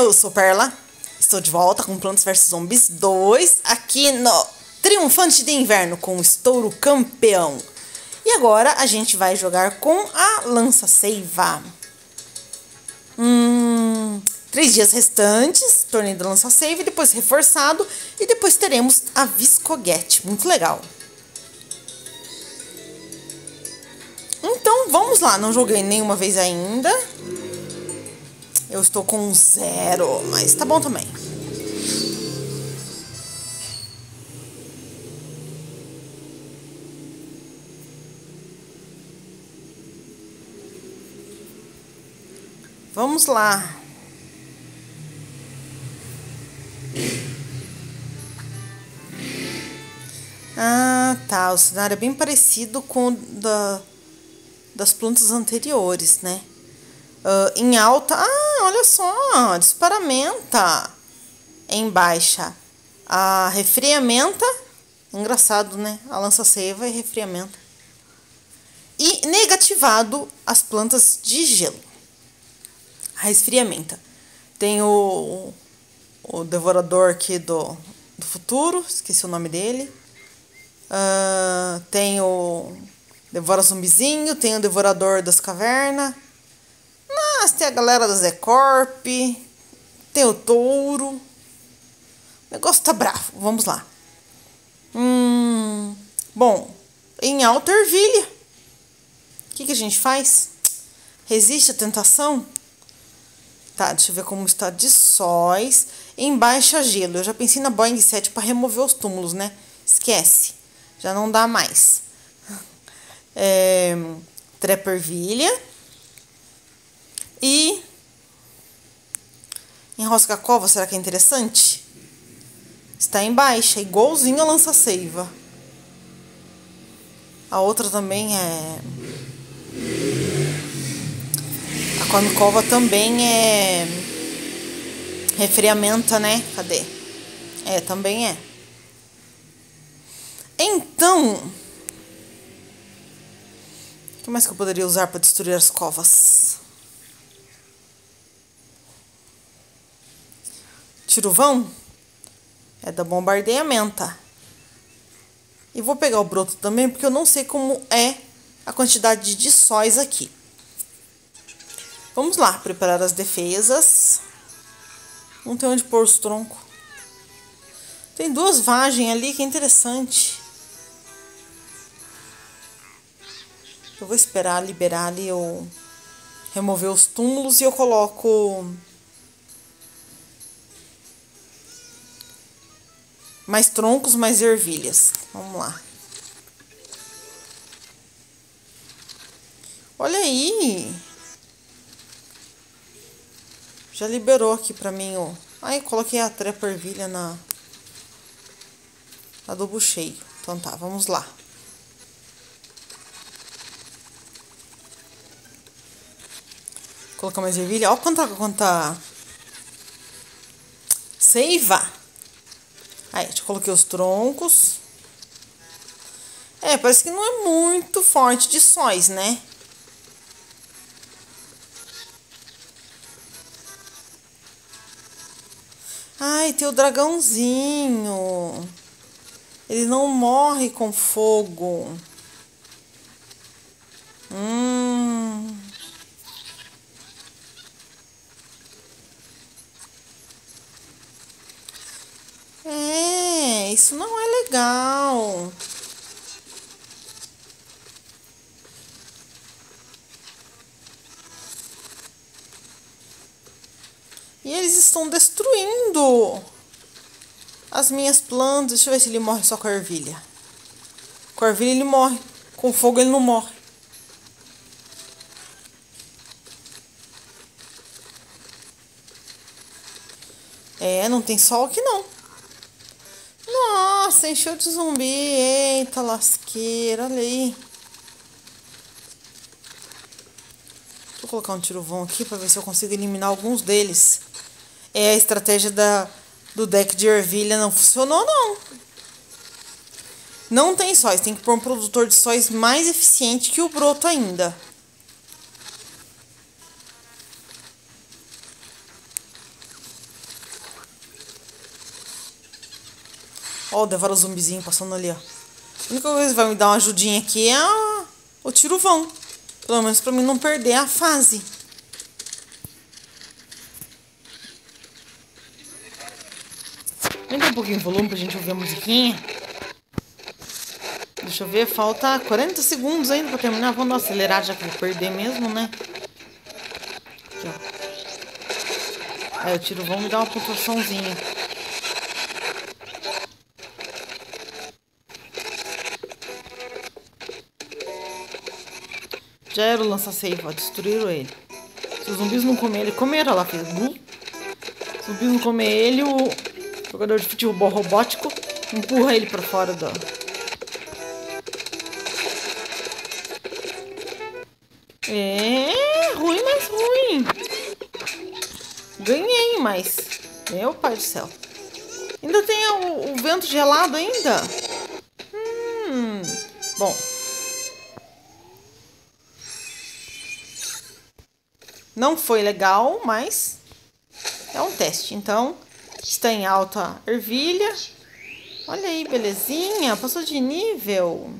Eu sou Perla, estou de volta com Plantas vs Zombies 2 aqui no Triunfante de Inverno com o Estouro Campeão. E agora a gente vai jogar com a Lança Seiva. Hum, três dias restantes, torneio da Lança Seiva, depois reforçado e depois teremos a Viscoguete, muito legal. Então vamos lá, não joguei nenhuma vez ainda. Eu estou com zero, mas tá bom também. Vamos lá. Ah, tá. O cenário é bem parecido com o da, das plantas anteriores, né? Uh, em alta, ah, olha só, disparamenta. Em baixa, a refriamenta. Engraçado, né? A lança-seiva e refriamenta. E negativado as plantas de gelo. A resfriamenta. Tem o, o devorador aqui do, do futuro, esqueci o nome dele. Uh, tem o devora zumbizinho, tem o devorador das cavernas. Mas tem a galera da Zé Corp, tem o touro. O negócio tá bravo. Vamos lá. Hum, bom, em alta ervilha. O que, que a gente faz? Resiste à tentação? Tá, deixa eu ver como está de sóis. Em baixa gelo. Eu já pensei na Boeing 7 para remover os túmulos, né? Esquece. Já não dá mais. É, trepa ervilha. E enrosca a cova, será que é interessante? Está em baixa, igualzinho a lança-seiva. A outra também é. A come-cova também é. Refriamenta, né? Cadê? É, também é. Então. O que mais que eu poderia usar para destruir as covas? Tiruvão é da bombardeamenta. E vou pegar o broto também, porque eu não sei como é a quantidade de sóis aqui. Vamos lá, preparar as defesas. Não tem onde pôr os troncos. Tem duas vagens ali, que é interessante. Eu vou esperar liberar ali, eu remover os túmulos e eu coloco mais troncos, mais ervilhas. Vamos lá. Olha aí. Já liberou aqui pra mim o... Aí coloquei a trepa ervilha na... Adubo cheio. Então tá, vamos lá. Colocar mais ervilha. Olha quanta... quanta... Seiva. Aí, já coloquei os troncos. É, parece que não é muito forte de sóis, né? Ai, tem o dragãozinho. Ele não morre com fogo. Hum. É, isso não é legal. E eles estão destruindo as minhas plantas. Deixa eu ver se ele morre só com a ervilha. Com a ervilha ele morre. Com fogo ele não morre. É, não tem sol aqui não. Nossa, encheu de zumbi. Eita lasqueira, olha aí. Vou colocar um tiruvão aqui para ver se eu consigo eliminar alguns deles. É, a estratégia da, do deck de ervilha não funcionou, não. Não tem sóis, tem que pôr um produtor de sóis mais eficiente que o broto ainda. Ó, oh, devora o zumbizinho passando ali, ó. A única coisa que vai me dar uma ajudinha aqui é a... o tiro vão. Pelo menos pra mim não perder a fase. Pouquinho o volume pra gente ouvir a musiquinha. Deixa eu ver, falta 40 segundos ainda pra terminar. Vamos acelerar já que vou perder mesmo, né? Aqui, ó. Aí o tiro me dar uma pontuaçãozinha. Já era o lança-seiva, destruíram ele. Se os zumbis não comer ele, comeram lá, fez os zumbis não comer ele, o jogador de futebol robótico empurra ele pra fora da... É, ruim, mas ruim. Ganhei, mas... Meu pai do céu. Ainda tem o, o vento gelado ainda? Hum... Bom... Não foi legal, mas é um teste. Então, está em alta ervilha. Olha aí, belezinha. Passou de nível.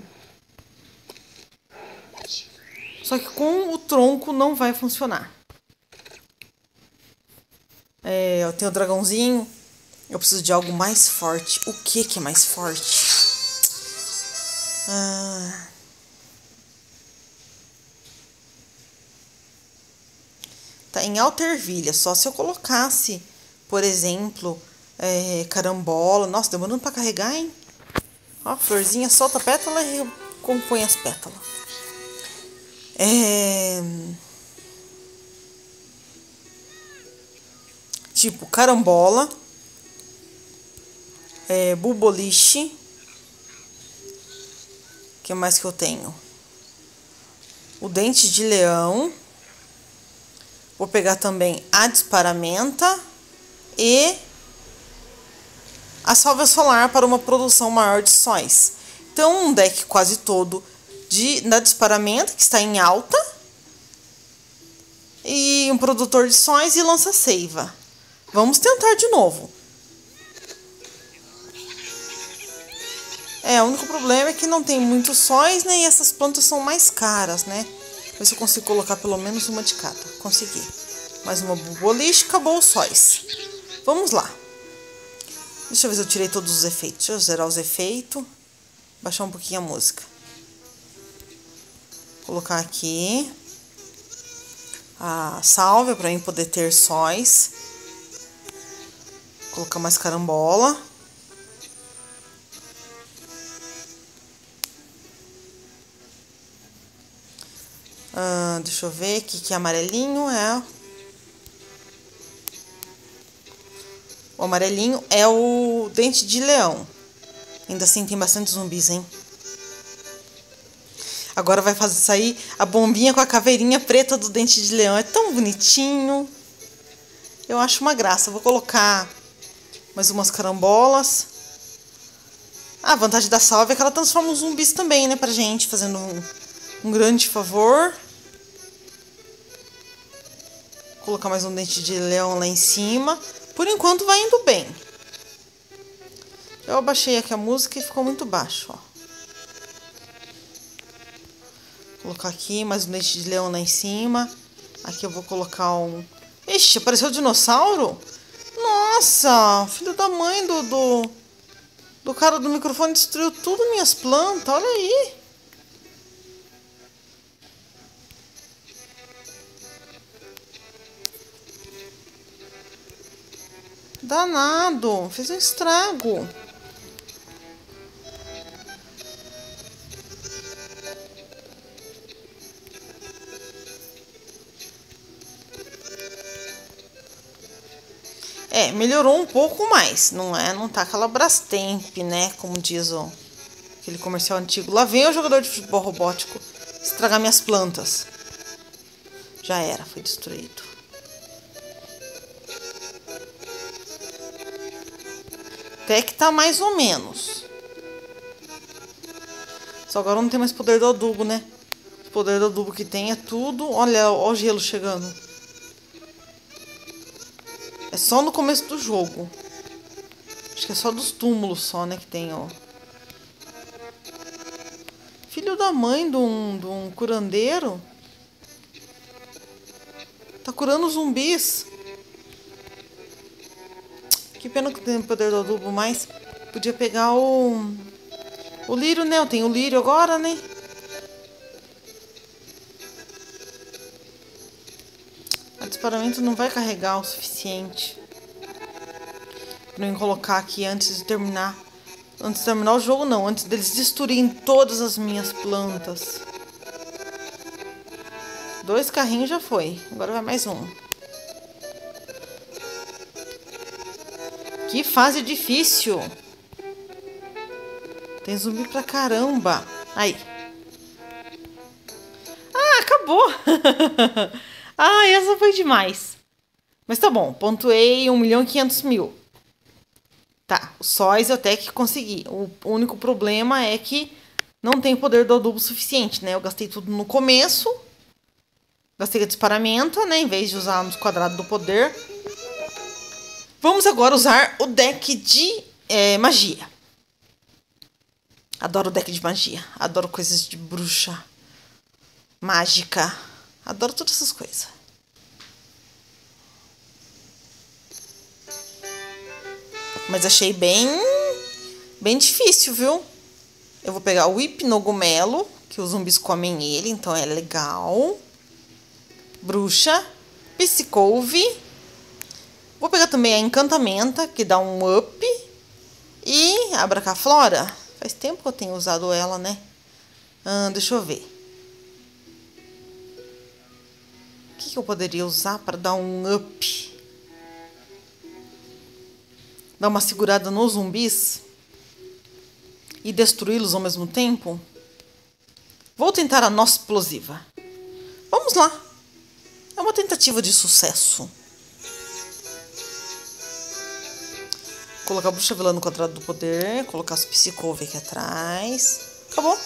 Só que com o tronco não vai funcionar. É, eu tenho o dragãozinho. Eu preciso de algo mais forte. O que que é mais forte? Ah... tá em alta ervilha. Só se eu colocasse, por exemplo, é, carambola. Nossa, demorando para carregar, hein? Ó, florzinha solta a pétala e compõe as pétalas. É... Tipo, carambola, é, buboliche. O que mais que eu tenho? O dente de leão. Vou pegar também a disparamenta e a salva solar para uma produção maior de sóis. Então, um deck quase todo de, da disparamenta, que está em alta, e um produtor de sóis e lança-seiva. Vamos tentar de novo. É, o único problema é que não tem muitos sóis, né? E essas plantas são mais caras, né? Ver se eu consigo colocar pelo menos uma de cada. Consegui. Mais uma boliche, acabou os sóis. Vamos lá. Deixa eu ver se eu tirei todos os efeitos. Deixa eu zerar os efeitos. Baixar um pouquinho a música. Colocar aqui. A salve para mim poder ter sóis. Colocar mais carambola. Ah, deixa eu ver aqui que amarelinho é. O amarelinho é o dente de leão. Ainda assim tem bastante zumbis, hein? Agora vai fazer sair a bombinha com a caveirinha preta do dente de leão. É tão bonitinho. Eu acho uma graça. Vou colocar mais umas carambolas. Ah, a vantagem da salva é que ela transforma os zumbis também, né, pra gente, fazendo um, um grande favor colocar mais um dente de leão lá em cima. Por enquanto vai indo bem. Eu abaixei aqui a música e ficou muito baixo, ó. Colocar aqui mais um dente de leão lá em cima. Aqui eu vou colocar um... Ixi, apareceu o dinossauro? Nossa, filho da mãe do, do, do cara do microfone destruiu tudo minhas plantas. Olha aí. Danado, fez um estrago. É, melhorou um pouco mais, não é? Não tá aquela Brastemp, né? Como diz o aquele comercial antigo. Lá vem o jogador de futebol robótico estragar minhas plantas. Já era, foi destruído. Até que tá mais ou menos. Só agora não tem mais poder do adubo, né? O poder do adubo que tem é tudo... Olha, olha o gelo chegando. É só no começo do jogo. Acho que é só dos túmulos só, né, que tem, ó. Filho da mãe de um, de um curandeiro. Tá curando zumbis. Que pena que tem o poder do adubo, mas podia pegar o... O lírio, né? Eu tenho o lírio agora, né? O disparamento não vai carregar o suficiente. Pra eu colocar aqui antes de terminar. Antes de terminar o jogo, não. Antes deles destruírem todas as minhas plantas. Dois carrinhos já foi. Agora vai mais um. Que fase difícil. Tem zumbi pra caramba. Aí. Ah, acabou. ah, essa foi demais. Mas tá bom. Pontuei 1 milhão e 500 mil. Tá, sóis eu até que consegui. O único problema é que não tem poder do adubo suficiente, né? Eu gastei tudo no começo. Gastei a disparamento, né? Em vez de usar nos quadrados do poder. Vamos agora usar o deck de é, magia. Adoro deck de magia. Adoro coisas de bruxa. Mágica. Adoro todas essas coisas. Mas achei bem. Bem difícil, viu? Eu vou pegar o hipnogomelo, que os zumbis comem ele, então é legal. Bruxa. Psicouve. Vou pegar também a encantamenta, que dá um up. E abracaflora. Faz tempo que eu tenho usado ela, né? Ah, deixa eu ver. O que, que eu poderia usar para dar um up? Dar uma segurada nos zumbis? E destruí-los ao mesmo tempo? Vou tentar a nossa explosiva. Vamos lá. É uma tentativa de sucesso. Colocar a bruxa vilã no quadrado do poder. Colocar as psicove aqui atrás. Acabou.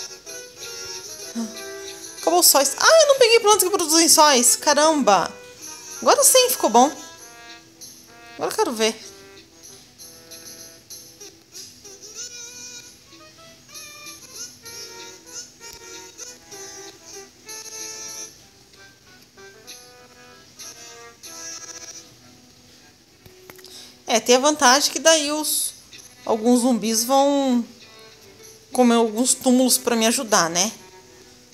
Acabou os sóis. Ah, eu não peguei plantas que produzem sóis. Caramba. Agora sim ficou bom. Agora eu quero ver. Tem a vantagem que daí os alguns zumbis vão comer alguns túmulos para me ajudar, né?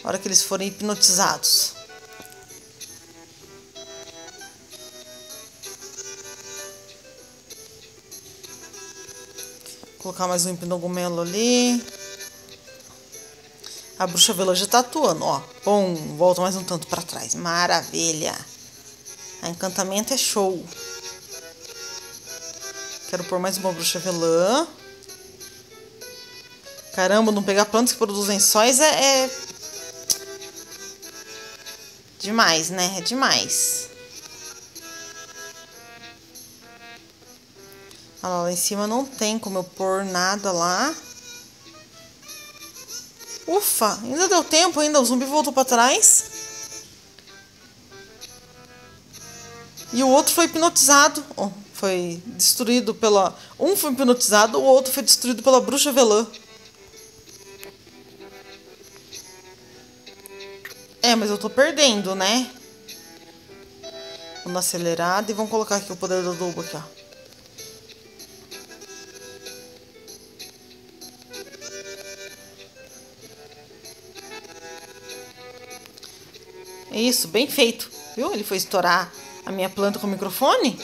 Na hora que eles forem hipnotizados. Vou colocar mais um hipnogomelo ali. A bruxa vela já tá atuando, ó. Bom, volta mais um tanto para trás. Maravilha. A encantamento é show. Quero pôr mais uma bruxa velã. Caramba, não pegar plantas que produzem sóis é, é... Demais, né? É demais. Olha lá, lá em cima não tem como eu pôr nada lá. Ufa, ainda deu tempo ainda. O zumbi voltou pra trás. E o outro foi hipnotizado. Oh. Foi destruído pela. Um foi hipnotizado, o outro foi destruído pela bruxa velã. É, mas eu tô perdendo, né? Vamos acelerado e vamos colocar aqui o poder do adubo aqui, ó. Isso, bem feito. Viu? Ele foi estourar a minha planta com o microfone.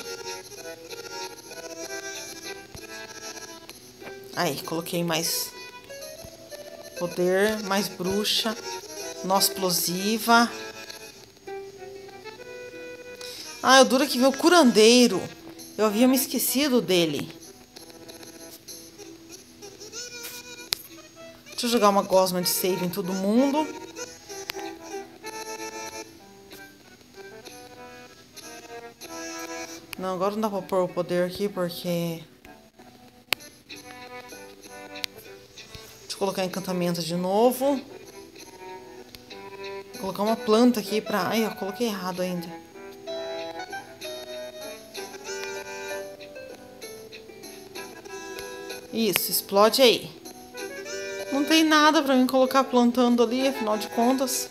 Aí, coloquei mais poder, mais bruxa, nó explosiva. Ah, o duro que veio o curandeiro. Eu havia me esquecido dele. Deixa eu jogar uma gosma de save em todo mundo. Não, agora não dá pra pôr o poder aqui porque... colocar encantamento de novo. Vou colocar uma planta aqui pra... Ai, eu coloquei errado ainda. Isso, explode aí. Não tem nada pra mim colocar plantando ali, afinal de contas.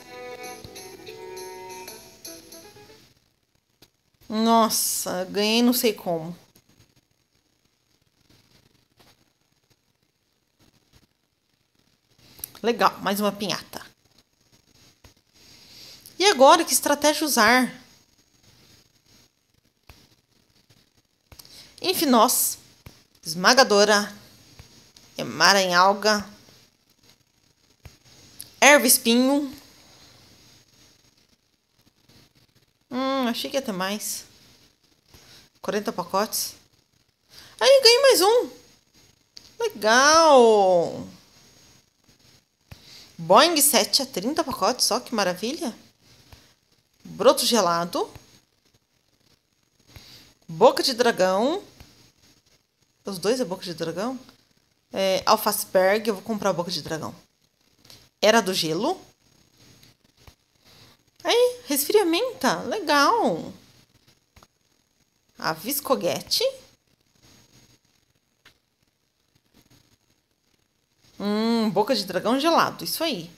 Nossa, ganhei não sei como. Legal, mais uma pinhata. E agora, que estratégia usar? Infinós, esmagadora, emaranhalga, erva espinho. Hum, achei que ia ter mais. 40 pacotes. Aí, ganhei mais um. Legal. Boeing 7 a 30 pacotes, só que maravilha. Broto gelado. Boca de dragão. Os dois é boca de dragão? É, Alfaceberg, eu vou comprar a boca de dragão. Era do gelo. Aí, resfriamenta, legal. A viscoguete. Hum, boca de dragão gelado, isso aí.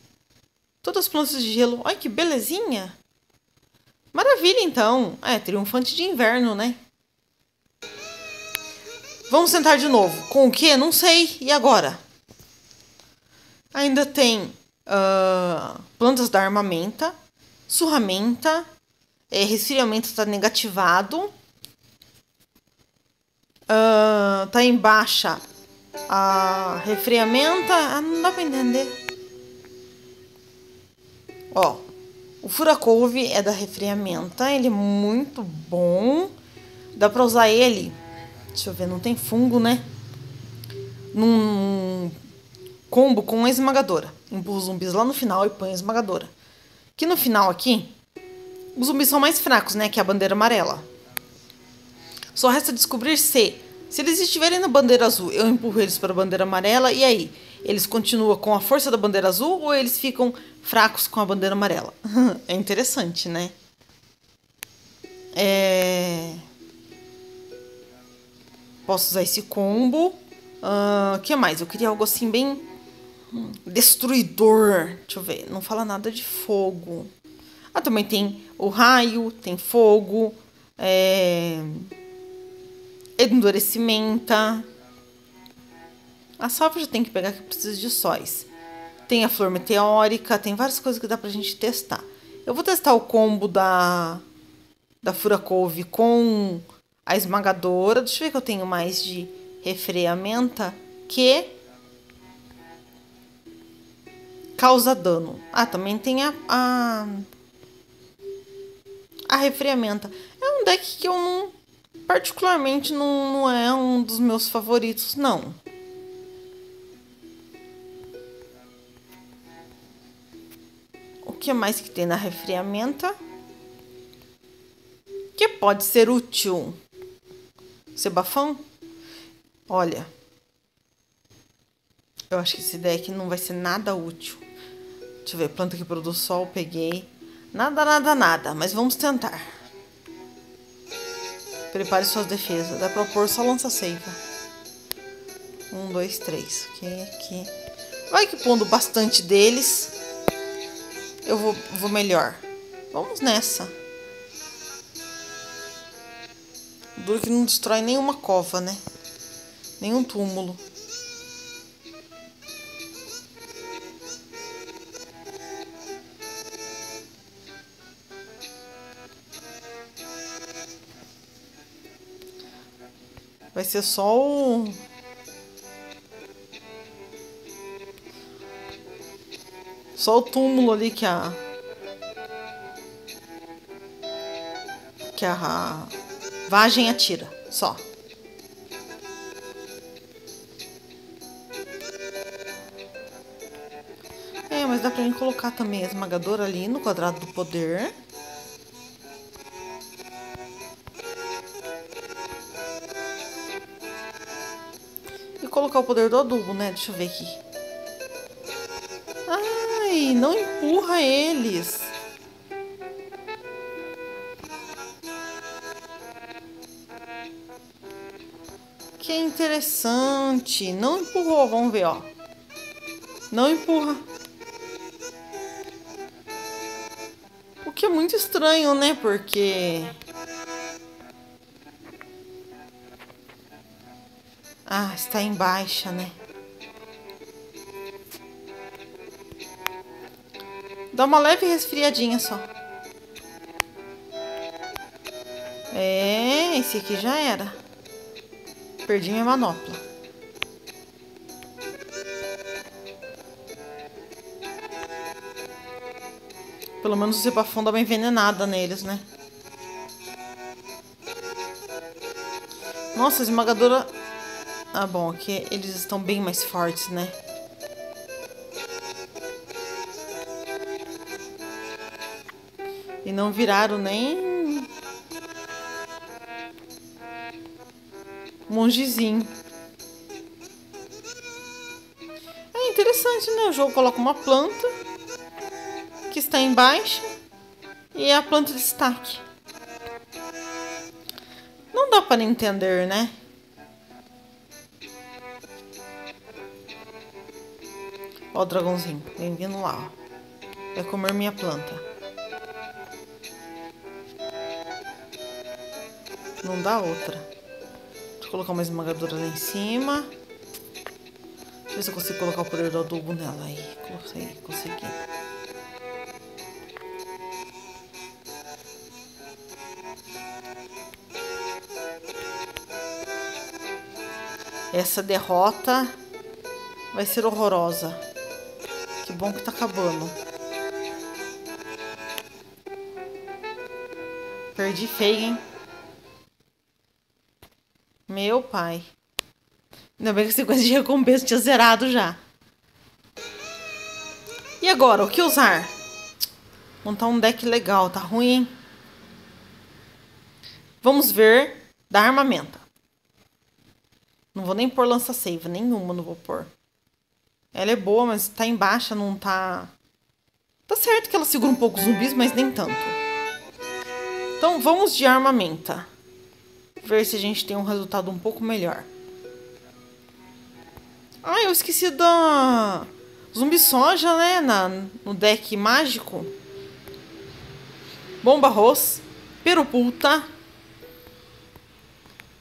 Todas as plantas de gelo. Ai, que belezinha. Maravilha, então. É, triunfante de inverno, né? Vamos sentar de novo. Com o que? Não sei. E agora? Ainda tem uh, plantas da armamenta, surramenta, é, resfriamento está negativado. Uh, tá em baixa a refriamenta. Ah, não dá pra entender. Ó, o furacouve é da refriamenta. Ele é muito bom. Dá pra usar ele. Deixa eu ver, não tem fungo, né? Num combo com a esmagadora. Empurra os zumbis lá no final e põe a esmagadora. Que no final aqui, os zumbis são mais fracos, né? Que a bandeira amarela. Só resta descobrir se se eles estiverem na bandeira azul, eu empurro eles para a bandeira amarela e aí? Eles continuam com a força da bandeira azul ou eles ficam fracos com a bandeira amarela? é interessante, né? É... Posso usar esse combo. O uh, que mais? Eu queria algo assim bem destruidor. Deixa eu ver. Não fala nada de fogo. Ah, também tem o raio, tem fogo. É endurecimenta. A já tem que pegar que precisa de sóis. Tem a flor meteórica, tem várias coisas que dá pra gente testar. Eu vou testar o combo da da Fura Couve com a esmagadora. Deixa eu ver que eu tenho mais de refreamenta que causa dano. Ah, também tem a, a, a. É um deck que eu não particularmente não, não é um dos meus favoritos, não. O que mais que tem na refriamenta? Que pode ser útil? Sebafão? Olha. Eu acho que esse deck não vai ser nada útil. Deixa eu ver, planta que produz sol, peguei. Nada, nada, nada, mas vamos tentar. Prepare suas defesas. Dá pra pôr só lança-seiva. Um, dois, três. Aqui, aqui. Vai que pondo bastante deles. Eu vou, vou melhor. Vamos nessa. Duro que não destrói nenhuma cova, né? Nenhum túmulo. Ser só o... Só o túmulo ali que a... Que a vagem atira. Só. É, mas dá pra gente colocar também a esmagadora ali no quadrado do poder. Colocar o poder do adubo, né? Deixa eu ver aqui. Ai, não empurra eles. Que interessante. Não empurrou, vamos ver, ó. Não empurra. O que é muito estranho, né? Porque... Ah, está em baixa, né? Dá uma leve resfriadinha só. É, esse aqui já era. Perdi minha manopla. Pelo menos o zebafão dá uma envenenada neles, né? Nossa, esmagadora... Ah, bom, aqui eles estão bem mais fortes, né? E não viraram nem mongezinho. É interessante, né? O jogo coloca uma planta que está em baixa e é a planta de destaque. Não dá para entender, né? Ó o dragãozinho, vem vindo lá, ó. Vai comer minha planta. Não dá outra. Deixa eu colocar uma esmagadora lá em cima. Deixa eu ver se eu consigo colocar o poder do adubo nela. Aí, consegui. consegui. Essa derrota vai ser horrorosa. Bom que tá acabando. Perdi feio, hein? Meu pai. Ainda bem que esse coisa de recompensa tinha zerado já. E agora, o que usar? Montar um deck legal, tá ruim, hein? Vamos ver da armamenta. Não vou nem pôr lança-seiva, nenhuma não vou pôr. Ela é boa, mas tá em baixa, não tá... Tá certo que ela segura um pouco os zumbis, mas nem tanto. Então, vamos de armamenta ver se a gente tem um resultado um pouco melhor. Ah, eu esqueci da zumbi soja, né? Na, no deck mágico. Bomba arroz. Perupulta.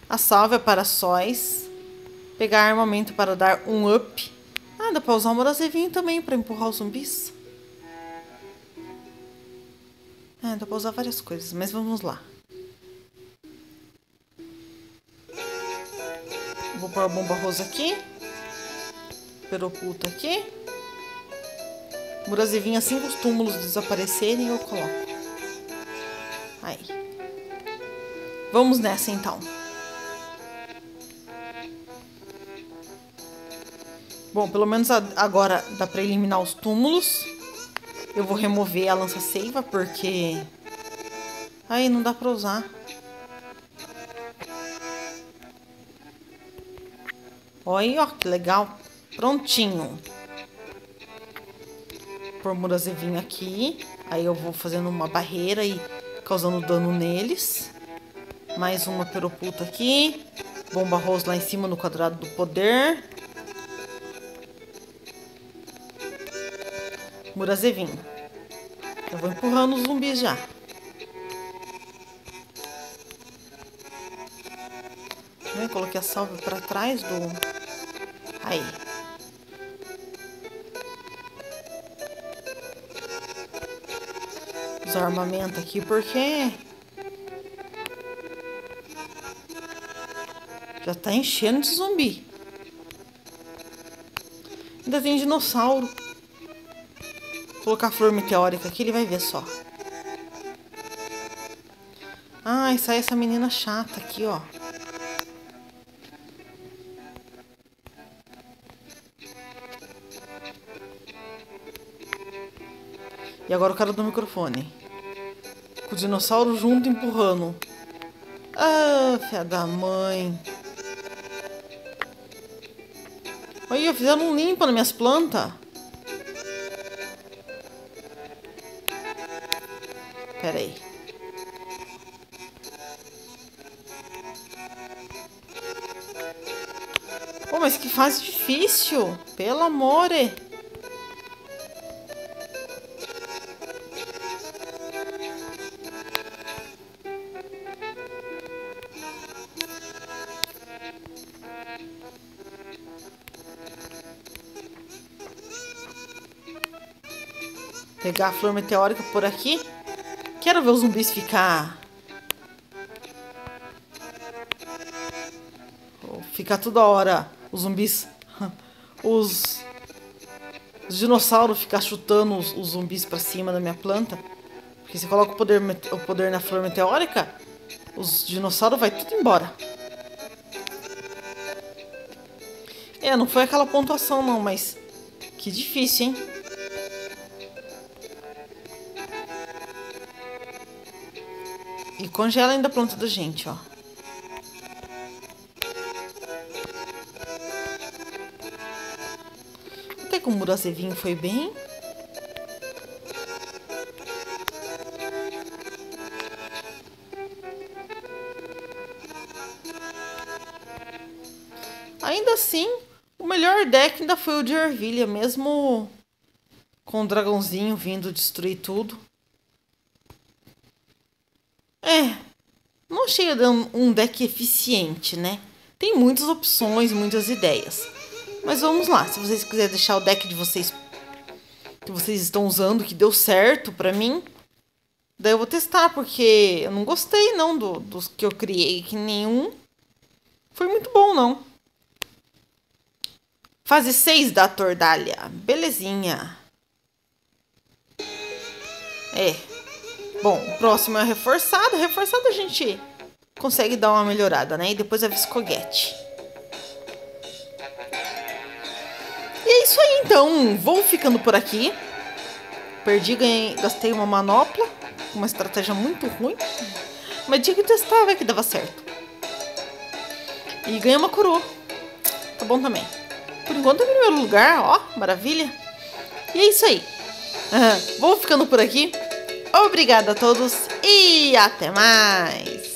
A salva para sóis. Pegar armamento para dar um up. Ah, dá pra usar o morazevinho também para empurrar os zumbis. É, dá pra usar várias coisas, mas vamos lá. Vou pôr a bomba rosa aqui. Peroculta aqui. Murazivinha assim que os túmulos desaparecerem, eu coloco. Aí. Vamos nessa então. Bom, pelo menos agora dá pra eliminar os túmulos. Eu vou remover a lança-seiva porque... Aí não dá pra usar. Olha, ó, que legal. Prontinho. Por murazevinho aqui. Aí eu vou fazendo uma barreira e causando dano neles. Mais uma peroputa aqui. Bomba rosa lá em cima no quadrado do poder. Murazevinho. Eu vou empurrando os zumbis já. Eu coloquei a salva para trás do Aí. Os armamentos aqui porque já tá enchendo de zumbi. Ainda tem dinossauro. Colocar flor meteórica aqui, ele vai ver só. Ai, sai essa menina chata aqui, ó. E agora o cara do microfone. Com o dinossauro junto empurrando. Ah, filha da mãe. Olha, fizeram um limpa nas minhas plantas. Pera aí. Pô, mas que fase difícil. Pelo amor. Pegar a flor meteórica por aqui. Quero ver os zumbis ficar... Ficar toda hora os zumbis... Os... Os dinossauros ficar chutando os, os zumbis pra cima da minha planta. Porque se coloca o poder, o poder na flor meteórica, os dinossauros vai tudo embora. É, não foi aquela pontuação não, mas... Que difícil, hein? E congela ainda planta da gente, ó. Até que o muro azevinho foi bem. Ainda assim, o melhor deck ainda foi o de Ervilha, mesmo com o dragãozinho vindo destruir tudo. É, não achei um deck eficiente, né? Tem muitas opções, muitas ideias. Mas vamos lá, se vocês quiserem deixar o deck de vocês que vocês estão usando, que deu certo pra mim, daí eu vou testar, porque eu não gostei não do, dos que eu criei, que nenhum foi muito bom não. Fase 6 da Tordália, belezinha. É, Bom, o próximo é a reforçada. Reforçada a gente consegue dar uma melhorada, né? E depois a viscoguete. E é isso aí, então. Vou ficando por aqui. Perdi, ganhei, gastei uma manopla. Uma estratégia muito ruim. Mas tinha que testar, vai que dava certo. E ganhei uma coroa. Tá bom também. Por enquanto é primeiro lugar, ó. Maravilha. E é isso aí. Uhum. Vou ficando por aqui. Obrigada a todos e até mais!